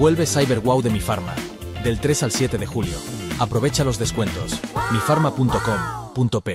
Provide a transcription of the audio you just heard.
Vuelve CyberWow de Mi Farma. Del 3 al 7 de julio. Aprovecha los descuentos. mifarma.com.p